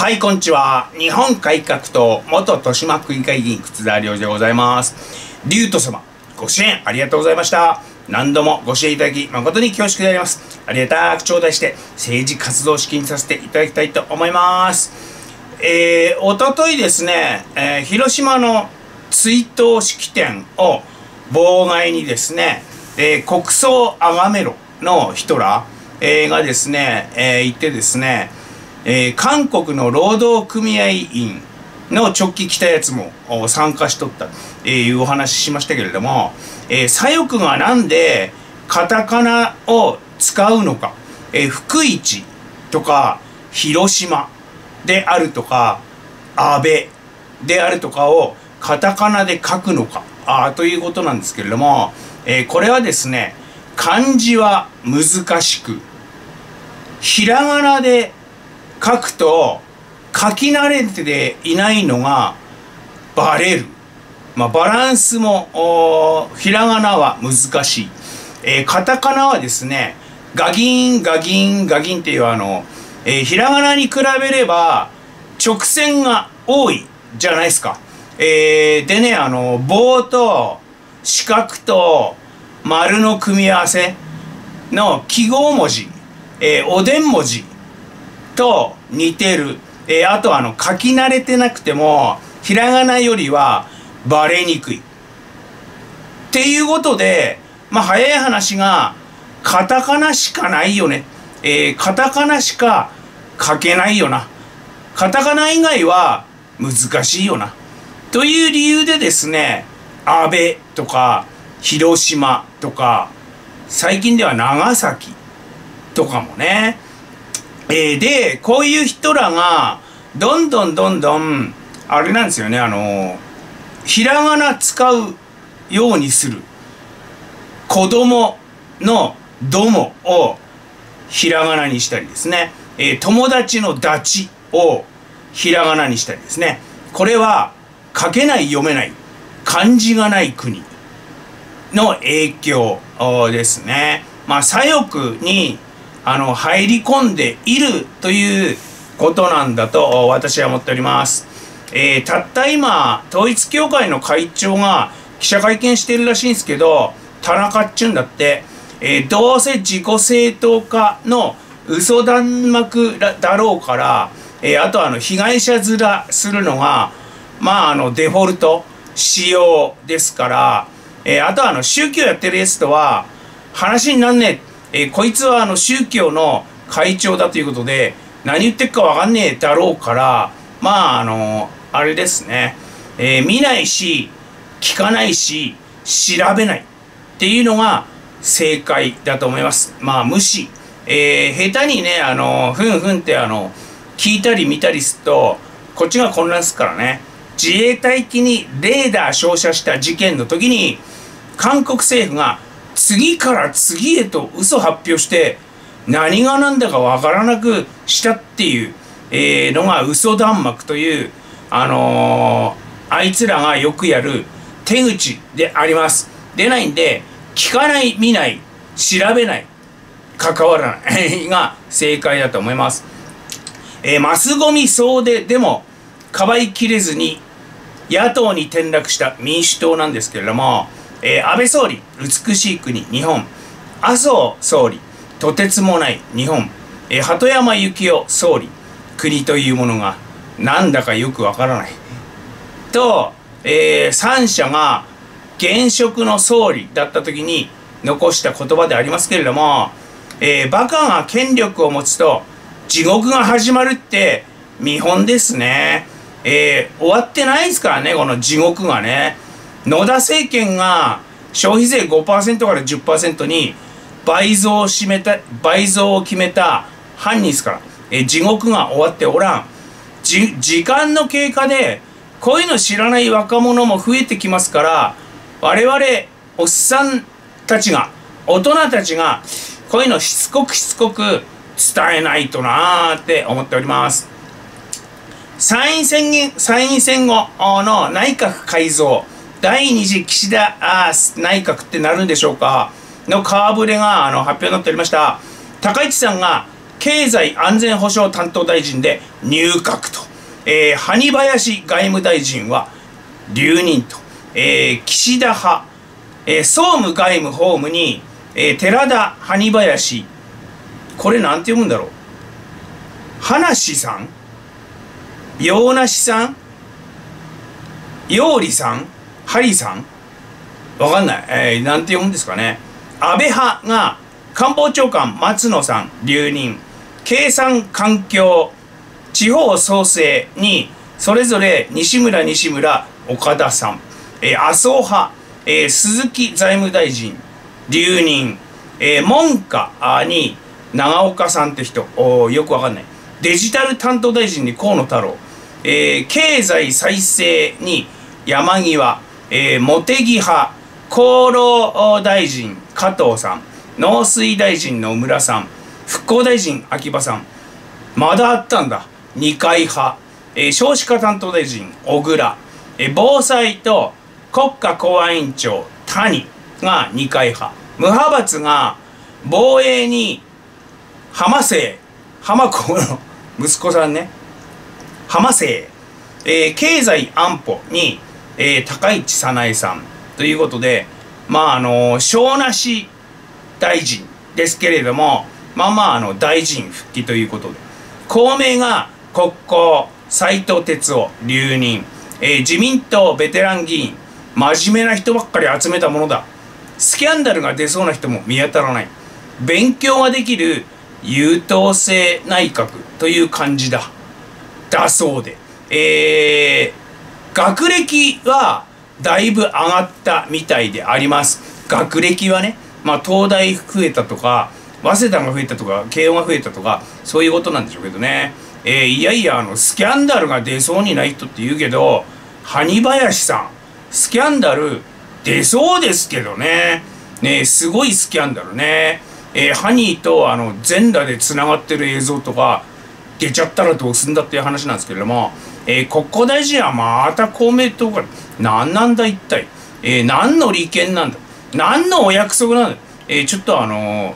はい、こんにちは。日本改革党元豊島区議会議員、靴田良でございます。竜斗様、ご支援ありがとうございました。何度もご支援いただき、誠に恐縮であります。ありがたく頂戴して、政治活動資金させていただきたいと思います。えー、おとといですね、えー、広島の追悼式典を妨害にですね、えー、国葬あがめろの人ら、えー、がですね、えー、行ってですね、えー、韓国の労働組合員の直帰来たやつも参加しとった。というお話しましたけれども、えー、左翼がなんでカタカナを使うのか、えー、福市とか広島であるとか安倍であるとかをカタカナで書くのか。あということなんですけれども、えー、これはですね漢字は難しくひらがなで書くと書き慣れていないのがバレる。まあ、バランスもひらがなは難しい。えー、カタカナはですね、ガギン、ガギン、ガギンっていうあの、えー、ひらがなに比べれば直線が多いじゃないですか。えー、でね、あの、棒と四角と丸の組み合わせの記号文字、えー、おでん文字と似てる。えー、あとあの、書き慣れてなくても、ひらがなよりはバレにくい。っていうことで、まあ、早い話が、カタカナしかないよね。えー、カタカナしか書けないよな。カタカナ以外は難しいよな。という理由でですね、安倍とか、広島とか、最近では長崎とかもね、えー、で、こういう人らが、どんどんどんどん、あれなんですよね、あの、ひらがな使うようにする。子供のどもをひらがなにしたりですね、えー、友達のダチをひらがなにしたりですね。これは書けない読めない漢字がない国の影響ですね。まあ左翼にあの入り込んでいるということなんだと私は思っております。えー、たった今統一教会の会長が記者会見してるらしいんですけど田中っちゅうんだって、えー、どうせ自己正当化の嘘弾幕だろうから、えー、あとあの被害者面するのがまああのデフォルト仕様ですから、えー、あとはあの宗教やってるやつとは話になんねええー、こいつはあの宗教の会長だということで何言ってるか分かんねえだろうからまああのあれですね、えー、見ないし聞かないし調べないっていうのが正解だと思います。まあ無視、えー、下手にねあのふんふんってあの聞いたり見たりするとこっちが混乱するからね。自衛隊機にレーダー照射した事件の時に韓国政府が次から次へと嘘発表して何が何だかわからなくしたっていう、え、のが嘘弾幕というあのー、あいつらがよくやる手口であります。出ないんで聞かない見ない調べない関わらないが正解だと思います。えー、マスゴミ総出でもかばいきれずに野党に転落した民主党なんですけれどもえー、安倍総理、美しい国、日本。麻生総理、とてつもない日本。えー、鳩山幸夫総理、国というものがなんだかよくわからない。と、えー、三者が現職の総理だった時に残した言葉でありますけれども、えー、バカが権力を持つと地獄が始まるって見本ですね。えー、終わってないですからね、この地獄がね。野田政権が消費税5%から10%に倍増をめた倍増を決めた犯人ですから。え地獄が終わっておらん。時間の経過でこういうの知らない若者も増えてきますから我々おっさんたちが大人たちがこういうのしつこくしつこく伝えないとなーって思っております。参院選参院選後の内閣改造。第2次岸田内閣ってなるんでしょうか？の顔ぶれがあの発表になっておりました。高市さんが経済安全保障担当大臣で入閣と、えー、埴林外務大臣は留任と、えー、岸田派、えー、総務外務法務に、えー、寺田埴林これなんて読むんだろう？話さん？洋梨さん？陽里さん？ハリーさん？わかんない。えー、なんて読むんですかね。安倍派が官房長官松野さん留任。経産環境地方創生にそれぞれ西村西村岡田さん。えー、麻生派、えー、鈴木財務大臣留任。えー、文科に長岡さんって人およくわかんない。デジタル担当大臣に河野太郎。えー、経済再生に山際、えー、茂木派、厚労大臣加藤さん、農水大臣野村さん、復興大臣秋葉さん、まだあったんだ。二階派、えー、少子化担当大臣小倉、えー、防災と国家公安委員長谷が二階派、無派閥が防衛に浜生、浜子の息子さんね、浜生、えー、経済安保にえー、高市早苗さんということで、まあ、あの、小梨大臣ですけれども、まあまあ、あの、大臣復帰ということで、公明が国交、斎藤哲夫留任、えー、自民党ベテラン議員、真面目な人ばっかり集めたものだ。スキャンダルが出そうな人も見当たらない。勉強ができる優等生内閣という感じだ。だそうで。えー、学歴はだいぶ上がったみたいであります。学歴はね、まあ東大増えたとか、早稲田が増えたとか、慶応が増えたとか、そういうことなんでしょうけどね。えー、いやいや、あの、スキャンダルが出そうにない人って言うけど、埴林さん、スキャンダル出そうですけどね。ねすごいスキャンダルね。えー、ハニーとあの全裸で繋がってる映像とか出ちゃったらどうすんだっていう話なんですけれども、えー、国交大臣はまた公明党から。何なんだ一体、えー、何の利権なんだ。何のお約束なんだ、えー、ちょっとあのー、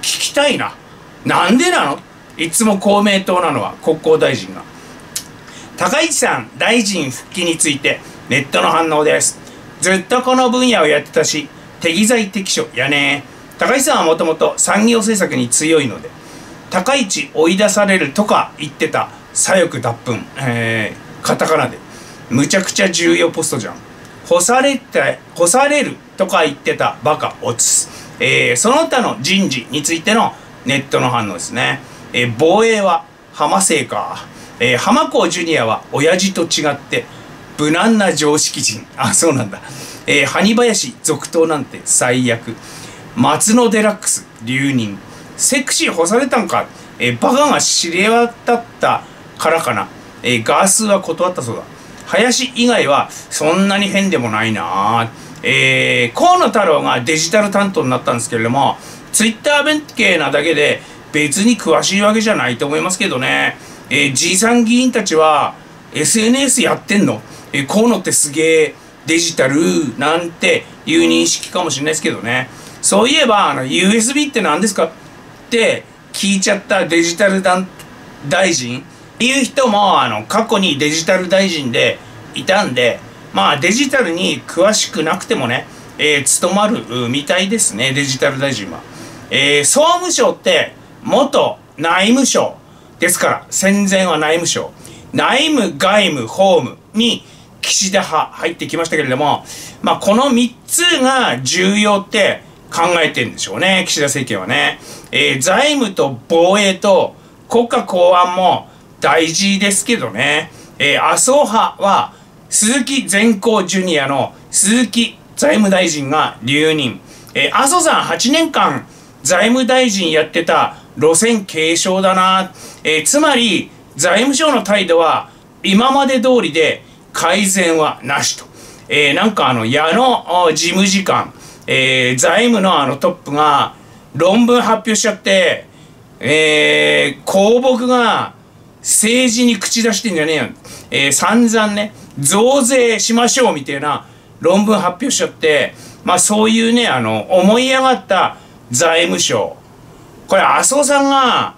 聞きたいな。なんでなの。いつも公明党なのは。国交大臣が。高市さん大臣復帰についてネットの反応です。ずっとこの分野をやってたし適材適所やね。高市さんはもともと産業政策に強いので高市追い出されるとか言ってた左翼脱粉、えー、カタカナで。むちゃくちゃ重要ポストじゃん。干されて干されるとか言ってたバカオツ、えー、その他の人事についてのネットの反応ですね、えー、防衛は浜生か、えー、浜子ジュニアは親父と違って無難な常識人。あそうなんだ、えー、埴林続投なんて最悪。松野デラックス留任。セクシー干されたんか、えー、バカが知り渡ったからかな。えー、ガースは断ったそうだ。林以外はそんなに変でもないなえー、河野太郎がデジタル担当になったんですけれども、ツイッター弁慶なだけで別に詳しいわけじゃないと思いますけどね。えー、G さん議員たちは SNS やってんの？えー、河野ってすげえデジタルなんていう認識かもしれないですけどね。そういえば、あの、USB って何ですか？って聞いちゃったデジタル大臣いう人もあの過去にデジタル大臣でいたんでまあデジタルに詳しくなくてもね、えー、務まるみたいですねデジタル大臣は。えー、総務省って元内務省ですから戦前は内務省内務外務法務に岸田派入ってきましたけれどもまあこの3つが重要って考えてるんでしょうね岸田政権はね。えー、財務と防衛と国家公安も大事ですけどね、えー、麻生派は鈴木善光ジュニアの鈴木財務大臣が留任。えー、麻生さん8年間財務大臣やってた路線継承だな。えー、つまり財務省の態度は今まで通りで改善はなしと。えー、なんかあの矢野事務次官、えー、財務のあのトップが論文発表しちゃって、えー、公僕が政治に口出してんじゃねえよ。えー、散々ね、増税しましょうみたいな論文発表しちゃって、まあそういうね、あの、思い上がった財務省。これ、麻生さんが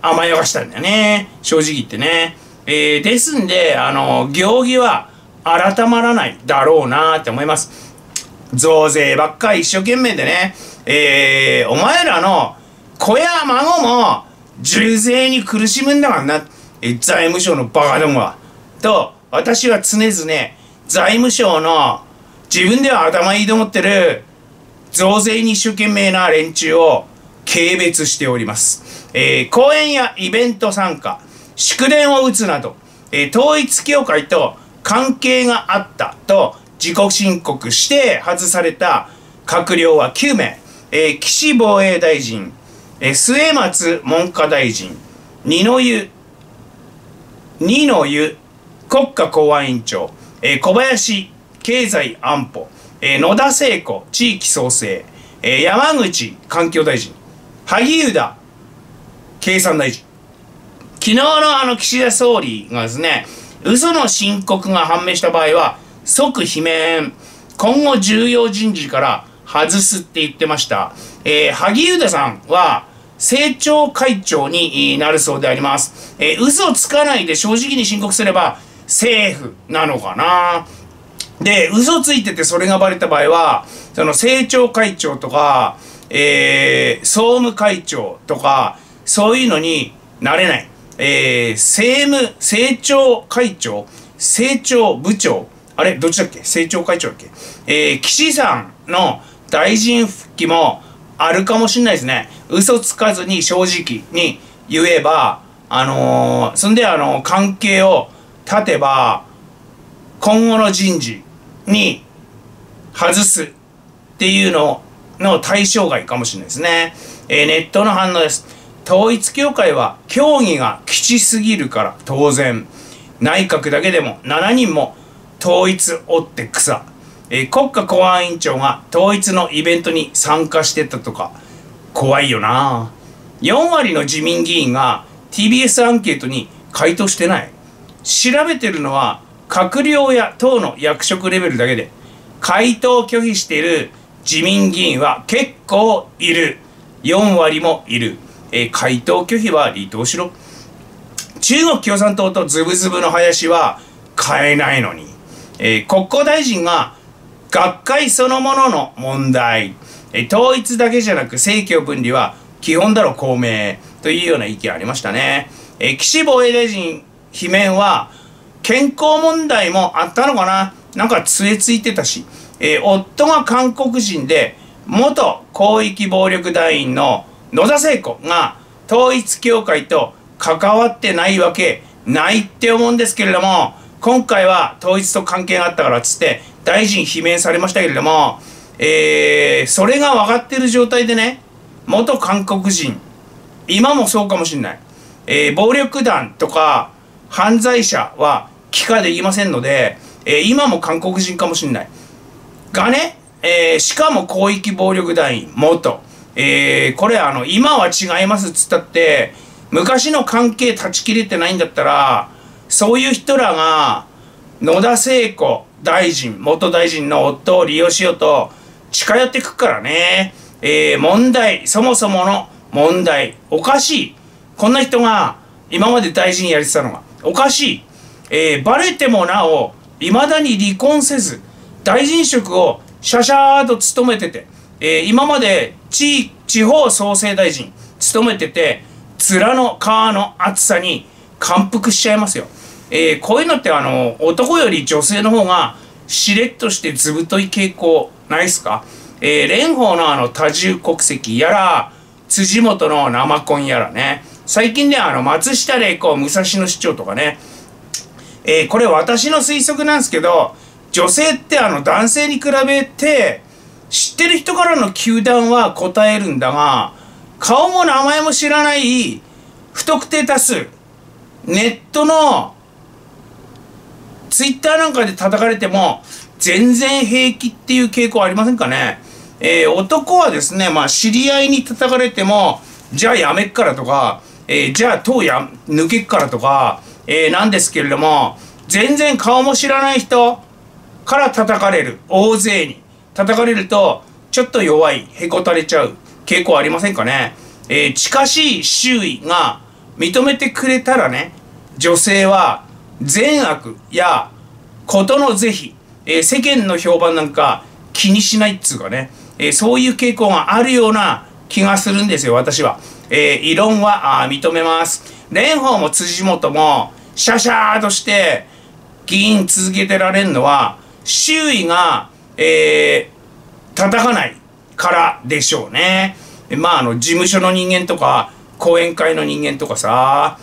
甘やかしたんだよね。正直言ってね。えー、ですんで、あの、行儀は改まらないだろうなって思います。増税ばっかり一生懸命でね、えー、お前らの子や孫も重税に苦しむんだからな、財務省のバカどもは。と、私は常々、財務省の自分では頭いいと思ってる増税に一生懸命な連中を軽蔑しております。えー、講演やイベント参加、祝電を打つなど、えー、統一教会と関係があったと自己申告して外された閣僚は9名、えー、岸防衛大臣、えー、末松文科大臣、二の湯、二の湯国家公安委員長、えー、小林経済安保、えー、野田聖子地域創生、えー、山口環境大臣、萩生田経産大臣。昨日のあの岸田総理がですね、嘘の申告が判明した場合は、即罷免、今後重要人事から外すって言ってました。えー、萩生田さんは、政調会長になるそうであります。えー、嘘つかないで正直に申告すれば、政府なのかなで、嘘ついててそれがバレた場合は、その政調会長とか、えー、総務会長とか、そういうのになれない。えー、政務、政調会長、政調部長、あれどっちだっけ？政調会長だっけ？えー、岸さんの大臣復帰もあるかもしれないですね。嘘つかずに正直に言えば、あのー、そんであの、関係を立てば、今後の人事に外すっていうのの対象外かもしれないですね。えー、ネットの反応です。統一教会は教義が基地すぎるから当然内閣だけでも7人も統一追って草、えー、国家公安委員長が統一のイベントに参加してたとか怖いよな。4割の自民議員が TBS アンケートに回答してない。調べてるのは閣僚や党の役職レベルだけで回答拒否している自民議員は結構いる。4割もいる。えー、回答拒否は離党しろ。中国共産党とズブズブの林は変えないのに、えー、国交大臣が学会そのものの問題、え、統一だけじゃなく政教分離は基本だろ公明というような意見ありましたね。え、岸防衛大臣罷免は健康問題もあったのかな？なんか杖ついてたし、えー、夫が韓国人で元広域暴力団員の野田聖子が統一教会と関わってないわけないって思うんですけれども今回は統一と関係があったからつって大臣罷免されましたけれども、えー、それが分かってる状態でね元韓国人今もそうかもしれない、えー、暴力団とか犯罪者は帰化できませんので、えー、今も韓国人かもしれない。がね、えー、しかも広域暴力団員元。えー、これあの、今は違いますっつったって、昔の関係断ち切れてないんだったら、そういう人らが、野田聖子大臣、元大臣の夫を利用しようと、近寄ってくからね。えー、問題、そもそもの問題、おかしい。こんな人が、今まで大臣やれてたのが、おかしい。えー、バレてもなお、未だに離婚せず、大臣職をシャシャーと務めてて、えー、今まで地地方創生大臣務めてて面の皮の厚さに感服しちゃいますよ。えー、こういうのってあの男より女性の方がしれっとしてずぶとい傾向ないっすか、えー、蓮舫のあの多重国籍やら辻元の生コンやらね。最近ではあの松下玲子武蔵野市長とかね、えー、これ私の推測なんですけど女性ってあの男性に比べて知ってる人からの球団は答えるんだが、顔も名前も知らない不特定多数、ネットのツイッターなんかで叩かれても全然平気っていう傾向ありませんかね？えー、男はですね、まあ知り合いに叩かれても、じゃあやめっからとか、えー、じゃあ党や抜けっからとか、えー、なんですけれども、全然顔も知らない人から叩かれる。大勢に。叩かれるとちょっと弱いへこたれちゃう傾向ありませんかね、えー、近しい周囲が認めてくれたらね、女性は善悪やことの是非、えー、世間の評判なんか気にしないっつうかね、えー、そういう傾向があるような気がするんですよ、私は。えー、異論はあ認めます。蓮舫も辻元も、シャシャーとして議員続けてられるのは、周囲が、えー、叩かないからでしょうね。まあ、あの、事務所の人間とか、講演会の人間とかさ、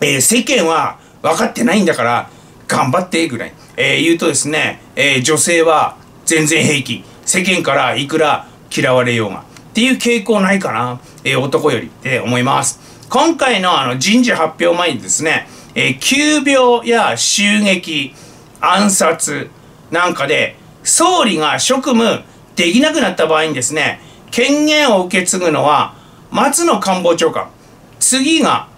えー、世間は分かってないんだから、頑張ってぐらい。えー、言うとですね、えー、女性は全然平気。世間からいくら嫌われようが。っていう傾向ないかな。えー、男よりって思います。今回のあの人事発表前にですね、えー、急病や襲撃、暗殺なんかで、総理が職務できなくなった場合にですね、権限を受け継ぐのは松野官房長官。次が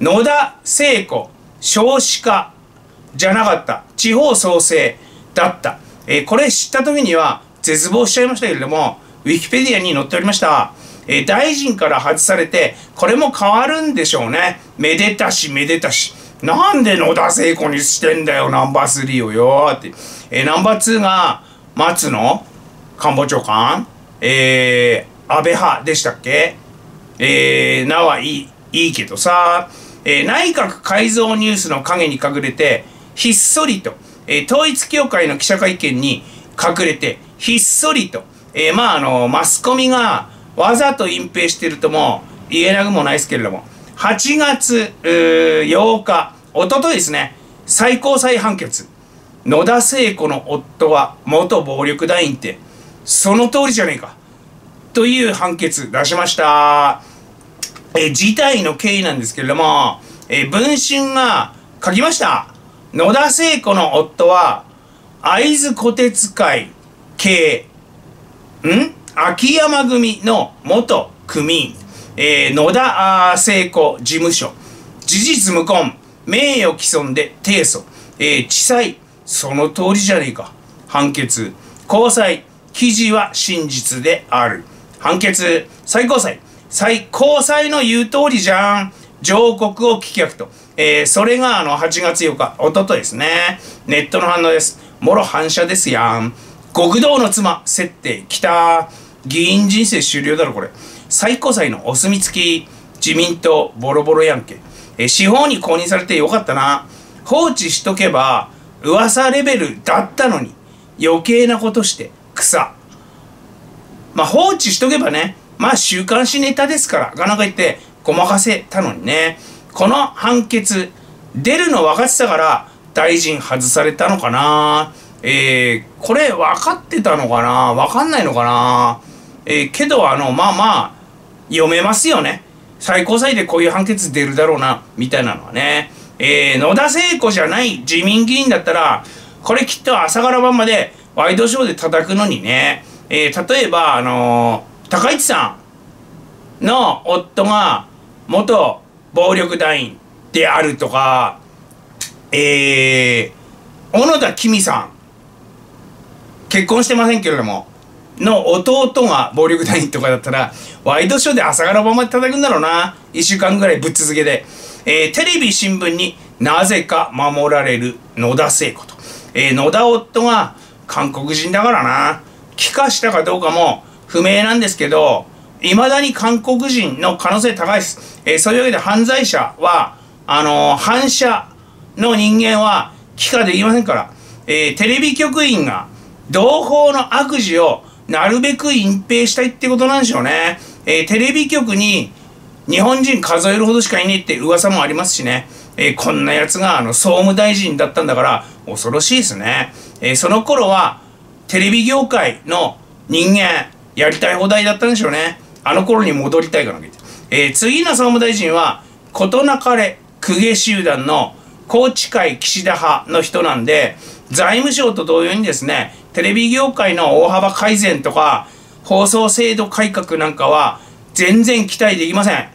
野田聖子少子化じゃなかった。地方創生だった。えー、これ知った時には絶望しちゃいましたけれども、ウィキペディアに載っておりました。えー、大臣から外されて、これも変わるんでしょうね。めでたしめでたし。なんで野田聖子にしてんだよ、ナンバー3をよって。えー、ナンバー2が松野官房長官えー、安倍派でしたっけ？えー、なはいい、いいけどさ、えー、内閣改造ニュースの陰に隠れて、ひっそりと、えー、統一教会の記者会見に隠れて、ひっそりと、えー、まああの、マスコミがわざと隠蔽してるとも言えなくもないですけれども、8月8日、おとといですね、最高裁判決。野田聖子の夫は元暴力団員って、その通りじゃねえか。という判決出しました。え事態の経緯なんですけれども、え文春が書きました。野田聖子の夫は、会津虎鉄会系、ん？秋山組の元組員、えー、野田聖子事務所、事実無根、名誉毀損で提訴、えー、地裁、その通りじゃねえか。判決、高裁、記事は真実である。判決、最高裁。最高裁の言う通りじゃん。上告を棄却と。えー、それがあの8月8日、おとといですね。ネットの反応です。もろ反射ですやん。極道の妻、設定、来た。議員人生終了だろ、これ。最高裁のお墨付き、自民党、ボロボロやんけ。えー、司法に公認されてよかったな。放置しとけば、噂レベルだったのに、余計なことして、草。まあ放置しとけばね、まあ週刊誌ネタですから、がなんか言ってごまかせたのにね、この判決、出るの分かってたから大臣外されたのかな。えー、これ分かってたのかな。分かんないのかな。えー、けどあの、まあまあ、読めますよね。最高裁でこういう判決出るだろうな、みたいなのはね。えー、野田聖子じゃない自民議員だったら、これきっと朝から晩までワイドショーで叩くのにね、えー、例えば、あのー、高市さんの夫が元暴力団員であるとか、えー、小野田公美さん、結婚してませんけれども、の弟が暴力団員とかだったら、ワイドショーで朝から晩まで叩くんだろうな。一週間ぐらいぶっ続けで。えー、テレビ新聞になぜか守られる野田聖子と。えー、野田夫が韓国人だからな。帰化したかどうかも不明なんですけど、未だに韓国人の可能性高いです。えー、そういうわけで犯罪者は、あのー、反射の人間は帰化できませんから、えー、テレビ局員が同胞の悪事をなるべく隠蔽したいってことなんでしょうね。えー、テレビ局に日本人数えるほどしかいねえって噂もありますしね。えー、こんな奴があの総務大臣だったんだから恐ろしいですね。えー、その頃はテレビ業界の人間、やりたい放題だったんでしょうね。あの頃に戻りたいかなけえー、次の総務大臣は、事なかれ公家集団の宏池会岸田派の人なんで、財務省と同様にですね、テレビ業界の大幅改善とか、放送制度改革なんかは全然期待できません。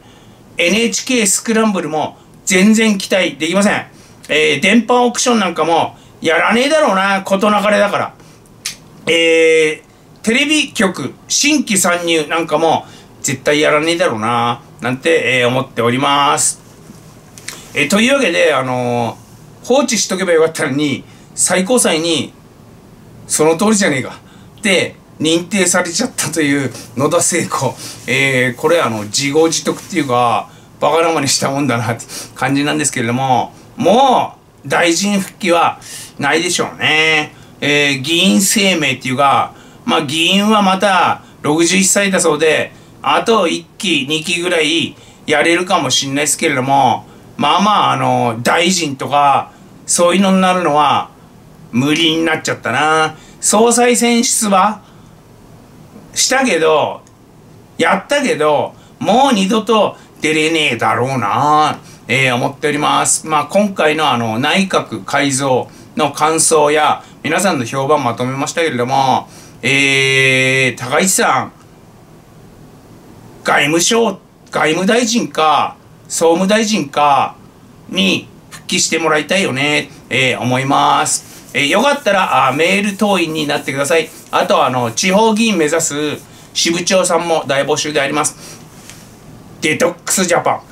NHK スクランブルも全然期待できません。えー、電波オークションなんかもやらねえだろうな、事なかれだから。えー、テレビ局新規参入なんかも絶対やらねえだろうななんて、えー、思っております。えというわけで、あのー、放置しとけばよかったのに、最高裁に、その通りじゃねえか。で、認定されちゃったという野田聖子。えー、これあの、自業自得っていうか、バカなまにしたもんだなって感じなんですけれども、もう、大臣復帰はないでしょうね。えー、議員生命っていうか、まあ議員はまた61歳だそうで、あと1期、2期ぐらいやれるかもしんないですけれども、まあまあ、あの、大臣とか、そういうのになるのは、無理になっちゃったな。総裁選出馬したけど、やったけど、もう二度と出れねえだろうな。えー、思っております。まあ、今回のあの、内閣改造の感想や、皆さんの評判まとめましたけれども、えー、高市さん、外務省、外務大臣か、総務大臣か、に復帰してもらいたいよね、えー、思います。えー、よかったらあメール党員になってください。あとあの、地方議員目指す支部長さんも大募集であります。デトックスジャパン。